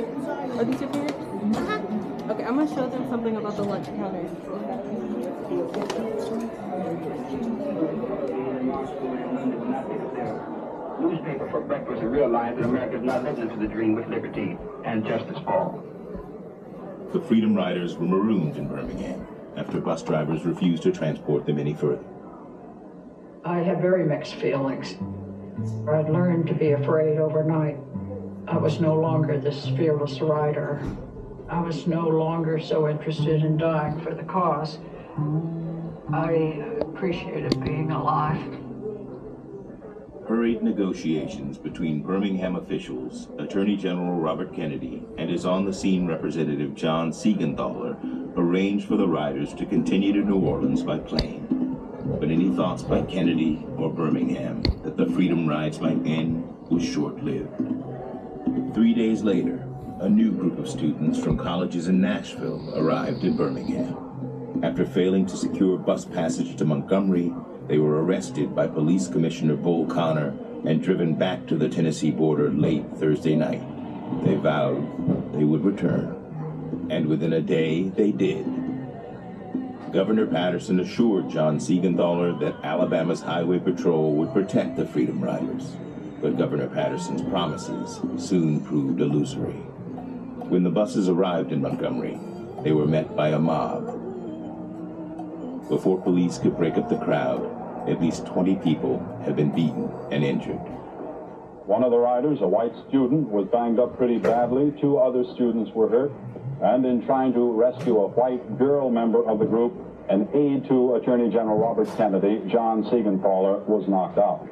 Are these your parents? Uh-huh. Okay, I'm gonna show them something about the lunch counter. Newspaper for breakfast and realize that America's not living to the dream with liberty and justice for all. The Freedom Riders were marooned in Birmingham after bus drivers refused to transport them any further. I had very mixed feelings. I'd learned to be afraid overnight. I was no longer this fearless rider. I was no longer so interested in dying for the cause. I appreciated being alive. Hurried negotiations between Birmingham officials, Attorney General Robert Kennedy, and his on-the-scene representative John Siegenthaler arranged for the riders to continue to New Orleans by plane. But any thoughts by Kennedy or Birmingham that the Freedom Rides might end was short-lived. Three days later, a new group of students from colleges in Nashville arrived in Birmingham. After failing to secure bus passage to Montgomery, they were arrested by Police Commissioner Bull Connor and driven back to the Tennessee border late Thursday night. They vowed they would return. And within a day, they did. Governor Patterson assured John Siegenthaler that Alabama's Highway Patrol would protect the Freedom Riders. But Governor Patterson's promises soon proved illusory. When the buses arrived in Montgomery, they were met by a mob. Before police could break up the crowd, at least 20 people had been beaten and injured. One of the riders, a white student, was banged up pretty badly. Two other students were hurt. And in trying to rescue a white girl member of the group, an aide to Attorney General Robert Kennedy, John Siegenthaler, was knocked out.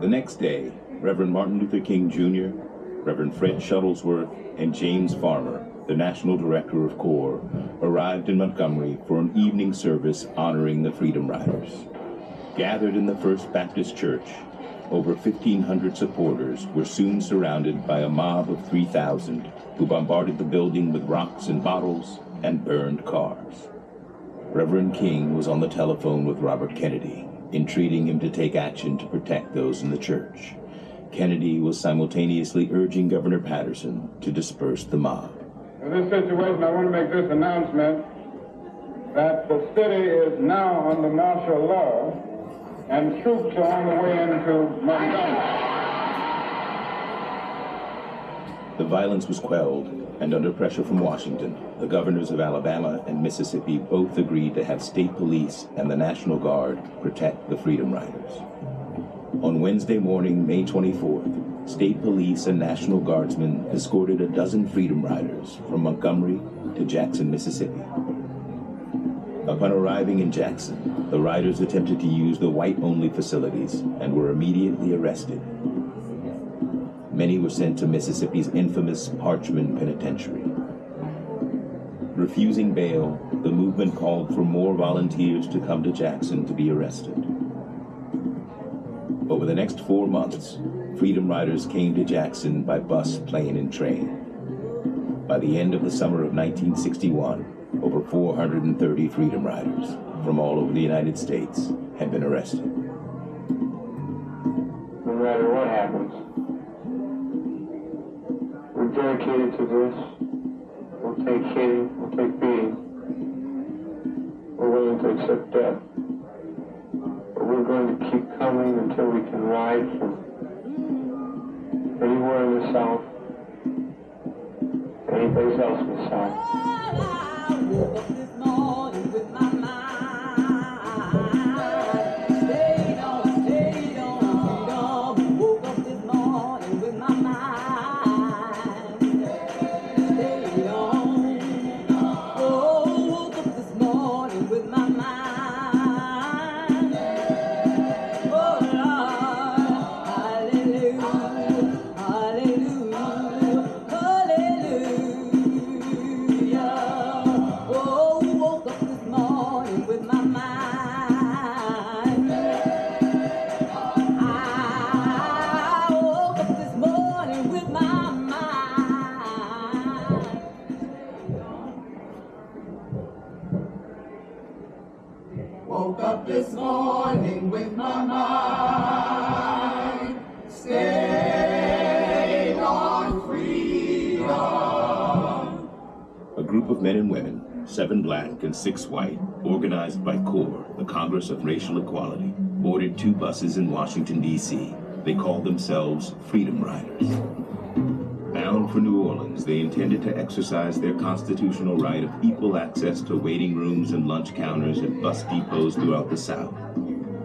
The next day, Reverend Martin Luther King Jr., Reverend Fred Shuttlesworth, and James Farmer, the National Director of CORE, arrived in Montgomery for an evening service honoring the Freedom Riders. Gathered in the First Baptist Church, over 1,500 supporters were soon surrounded by a mob of 3,000 who bombarded the building with rocks and bottles and burned cars. Reverend King was on the telephone with Robert Kennedy, entreating him to take action to protect those in the church. Kennedy was simultaneously urging Governor Patterson to disperse the mob. In this situation, I want to make this announcement that the city is now under martial law and troops are on the way into Montgomery. The violence was quelled, and under pressure from Washington, the governors of Alabama and Mississippi both agreed to have state police and the National Guard protect the Freedom Riders. On Wednesday morning, May 24th, state police and National Guardsmen escorted a dozen Freedom Riders from Montgomery to Jackson, Mississippi. Upon arriving in Jackson, the riders attempted to use the white-only facilities and were immediately arrested. Many were sent to Mississippi's infamous Parchman Penitentiary. Refusing bail, the movement called for more volunteers to come to Jackson to be arrested. Over the next four months, Freedom Riders came to Jackson by bus, plane, and train. By the end of the summer of 1961, over 430 Freedom Riders from all over the United States had been arrested. No matter what happens, we're dedicated to this. We'll take hitting, we'll take beating. We're willing to accept death. Going to keep coming until we can ride from anywhere in the South, any place else in the South. Group of men and women, seven black and six white, organized by CORE, the Congress of Racial Equality, boarded two buses in Washington, D.C. They called themselves Freedom Riders. Bound for New Orleans, they intended to exercise their constitutional right of equal access to waiting rooms and lunch counters at bus depots throughout the South.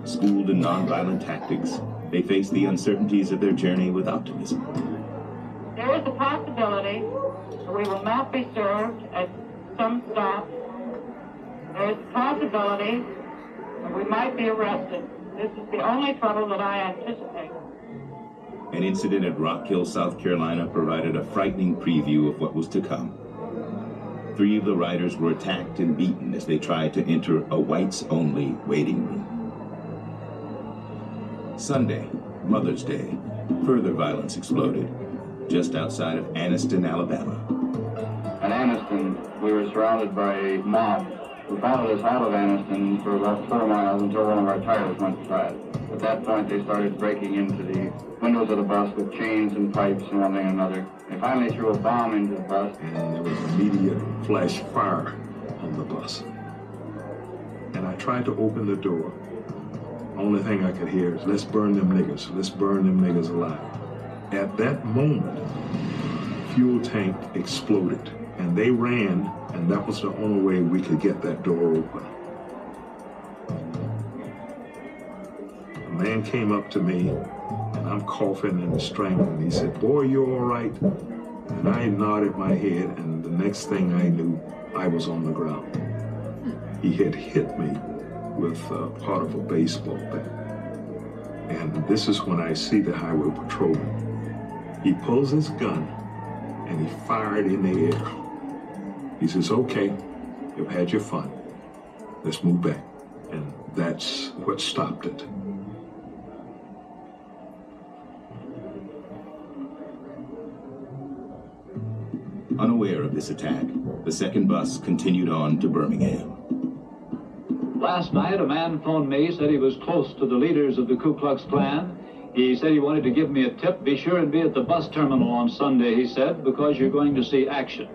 Schooled in nonviolent tactics, they faced the uncertainties of their journey with optimism. There is a possibility we will not be served at some stops. There is a possibility that we might be arrested. This is the only trouble that I anticipate. An incident at Rock Hill, South Carolina provided a frightening preview of what was to come. Three of the riders were attacked and beaten as they tried to enter a whites-only waiting room. Sunday, Mother's Day, further violence exploded just outside of Anniston, Alabama. We were surrounded by a mob who followed us out of Anniston for about four miles until one of our tires went flat. At that point, they started breaking into the windows of the bus with chains and pipes and one thing and another. They finally threw a bomb into the bus. And there was immediate flash fire on the bus. And I tried to open the door. Only thing I could hear is, let's burn them niggas. Let's burn them niggas alive. At that moment, fuel tank exploded and they ran and that was the only way we could get that door open. A man came up to me and I'm coughing and strangling. He said, boy, you all right? And I nodded my head and the next thing I knew, I was on the ground. He had hit me with uh, part of a baseball bat. And this is when I see the highway patrolman. He pulls his gun and he fired in the air. He says, okay, you've had your fun. Let's move back. And that's what stopped it. Unaware of this attack, the second bus continued on to Birmingham. Last night, a man phoned me, said he was close to the leaders of the Ku Klux Klan. He said he wanted to give me a tip. Be sure and be at the bus terminal on Sunday, he said, because you're going to see action.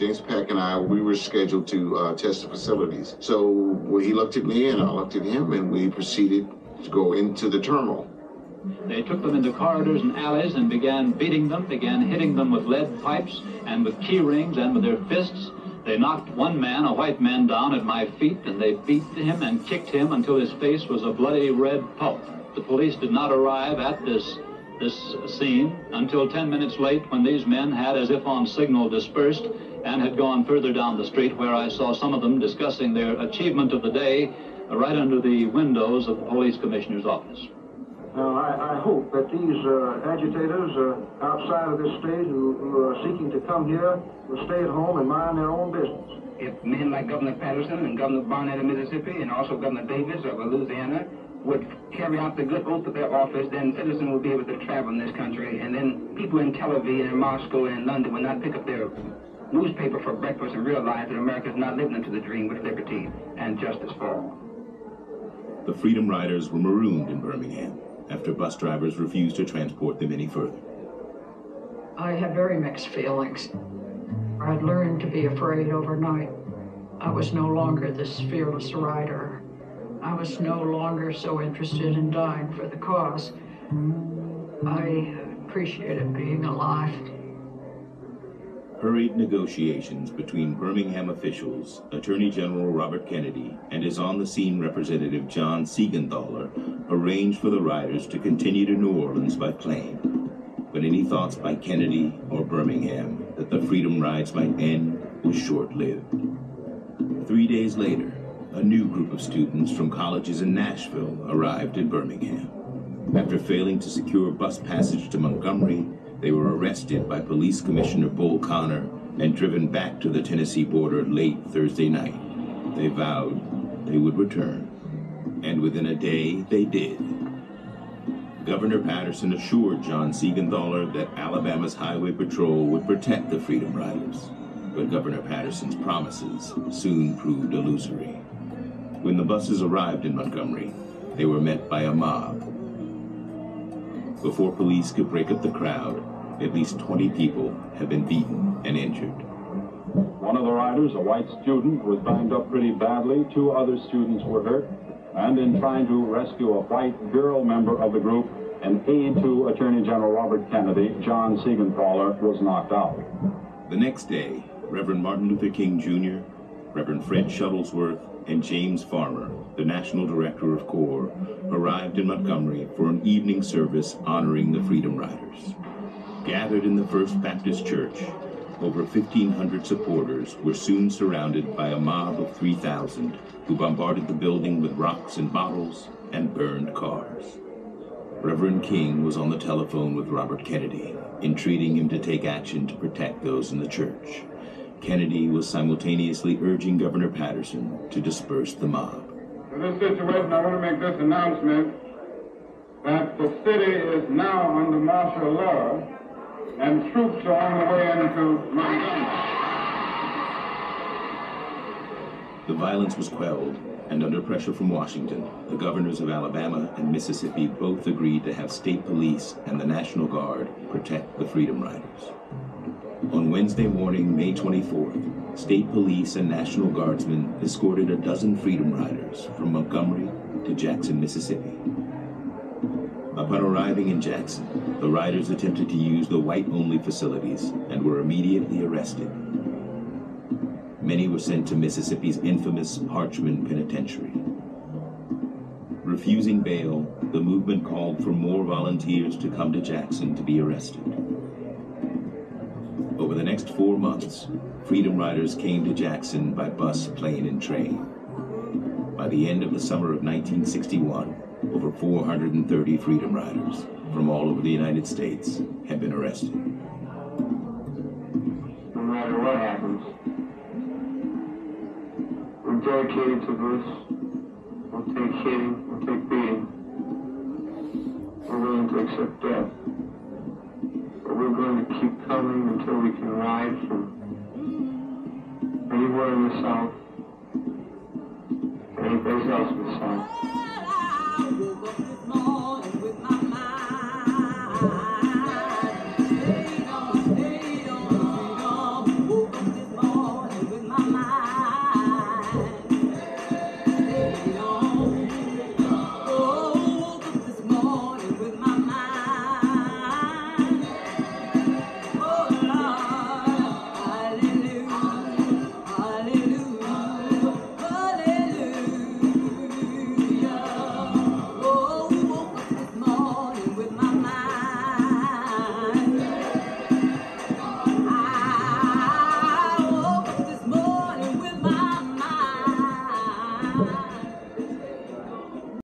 James Peck and I, we were scheduled to uh, test the facilities. So well, he looked at me and I looked at him, and we proceeded to go into the terminal. They took them into corridors and alleys and began beating them, began hitting them with lead pipes and with key rings and with their fists. They knocked one man, a white man, down at my feet, and they beat him and kicked him until his face was a bloody red pulp. The police did not arrive at this this scene until 10 minutes late when these men had, as if on signal, dispersed and had gone further down the street where I saw some of them discussing their achievement of the day right under the windows of the police commissioner's office. Now, I, I hope that these uh, agitators uh, outside of this state who, who are seeking to come here will stay at home and mind their own business. If men like Governor Patterson and Governor Barnett of Mississippi and also Governor Davis of Louisiana would carry out the good oath of their office, then citizens would be able to travel in this country, and then people in Tel Aviv and Moscow and London would not pick up their newspaper for breakfast and realize that America is not living into the dream with liberty and justice for all. The Freedom Riders were marooned in Birmingham after bus drivers refused to transport them any further. I had very mixed feelings. I'd learned to be afraid overnight. I was no longer this fearless rider. I was no longer so interested in dying for the cause. I appreciated being alive. Hurried negotiations between Birmingham officials, Attorney General Robert Kennedy, and his on-the-scene representative John Siegenthaler arranged for the riders to continue to New Orleans by plane. But any thoughts by Kennedy or Birmingham that the Freedom Rides might end was short-lived. Three days later, a new group of students from colleges in Nashville arrived in Birmingham. After failing to secure bus passage to Montgomery, they were arrested by Police Commissioner Bull Connor and driven back to the Tennessee border late Thursday night. They vowed they would return. And within a day, they did. Governor Patterson assured John Siegenthaler that Alabama's Highway Patrol would protect the Freedom Riders. But Governor Patterson's promises soon proved illusory. When the buses arrived in Montgomery, they were met by a mob. Before police could break up the crowd, at least 20 people had been beaten and injured. One of the riders, a white student, was banged up pretty badly. Two other students were hurt. And in trying to rescue a white girl member of the group, an aide to Attorney General Robert Kennedy, John Siegenthaler, was knocked out. The next day, Reverend Martin Luther King Jr., Reverend Fred Shuttlesworth, and James Farmer, the National Director of CORE, arrived in Montgomery for an evening service honoring the Freedom Riders. Gathered in the First Baptist Church, over 1,500 supporters were soon surrounded by a mob of 3,000 who bombarded the building with rocks and bottles and burned cars. Reverend King was on the telephone with Robert Kennedy, entreating him to take action to protect those in the church. Kennedy was simultaneously urging Governor Patterson to disperse the mob. In this situation, I want to make this announcement that the city is now under martial law and troops are on the way into Montgomery. The violence was quelled, and under pressure from Washington, the governors of Alabama and Mississippi both agreed to have state police and the National Guard protect the Freedom Riders. On Wednesday morning, May 24th, state police and National Guardsmen escorted a dozen Freedom Riders from Montgomery to Jackson, Mississippi. Upon arriving in Jackson, the riders attempted to use the white-only facilities and were immediately arrested. Many were sent to Mississippi's infamous Parchman Penitentiary. Refusing bail, the movement called for more volunteers to come to Jackson to be arrested. Over the next four months, Freedom Riders came to Jackson by bus, plane, and train. By the end of the summer of 1961, over 430 Freedom Riders from all over the United States had been arrested. No matter what happens, we're dedicated to this. We'll take hitting, we'll take beating. We're willing to accept death. Keep coming until we can ride from anywhere in the South any place else in the South.